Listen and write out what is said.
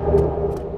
you